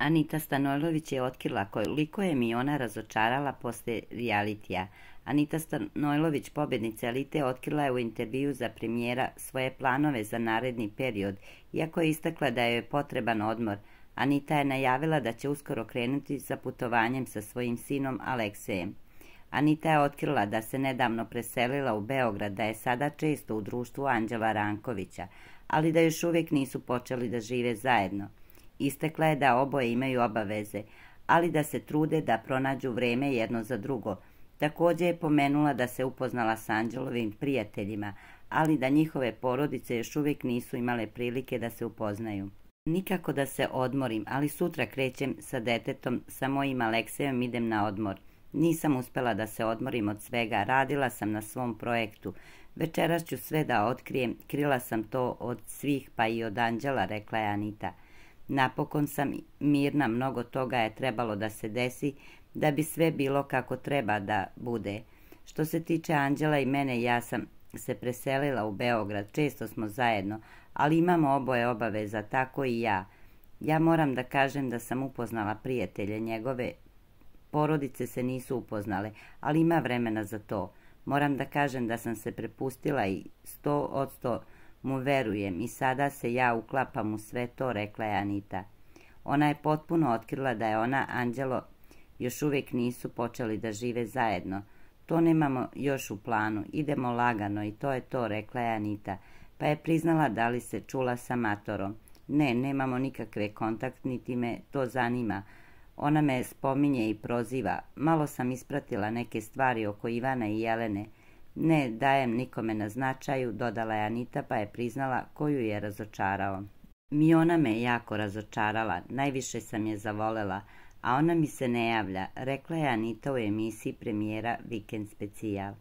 Anita Stanojlović je otkrila koliko je mi ona razočarala posle realitija. Anita Stanojlović, pobjednica elite, otkrila je u intervju za premijera svoje planove za naredni period, iako je istakla da je potreban odmor. Anita je najavila da će uskoro krenuti sa putovanjem sa svojim sinom Aleksejem. Anita je otkrila da se nedavno preselila u Beograd, da je sada često u društvu Anđela Rankovića, ali da još uvijek nisu počeli da žive zajedno. Istekla je da oboje imaju obaveze, ali da se trude da pronađu vreme jedno za drugo. Također je pomenula da se upoznala s Anđelovim prijateljima, ali da njihove porodice još uvijek nisu imale prilike da se upoznaju. Nikako da se odmorim, ali sutra krećem sa detetom, sa mojim Aleksejom idem na odmor. Nisam uspjela da se odmorim od svega, radila sam na svom projektu. Večeras ću sve da otkrijem, krila sam to od svih pa i od Anđela, rekla je Anita. Napokon sam mirna, mnogo toga je trebalo da se desi, da bi sve bilo kako treba da bude. Što se tiče Anđela i mene, ja sam se preselila u Beograd, često smo zajedno, ali imamo oboje obaveza, tako i ja. Ja moram da kažem da sam upoznala prijatelje njegove, porodice se nisu upoznale, ali ima vremena za to. Moram da kažem da sam se prepustila i sto od sto mu verujem i sada se ja uklapam u sve to, rekla je Anita. Ona je potpuno otkrila da je ona, Anđelo, još uvijek nisu počeli da žive zajedno. To nemamo još u planu, idemo lagano i to je to, rekla je Anita, pa je priznala da li se čula sa Matorom. Ne, nemamo nikakve kontakt, niti me to zanima. Ona me spominje i proziva. Malo sam ispratila neke stvari oko Ivana i Jelene. Ne dajem nikome na značaju, dodala je Anita pa je priznala koju je razočarao. Mi ona me jako razočarala, najviše sam je zavolela, a ona mi se ne javlja, rekla je Anita u emisiji premijera Vikend specijal.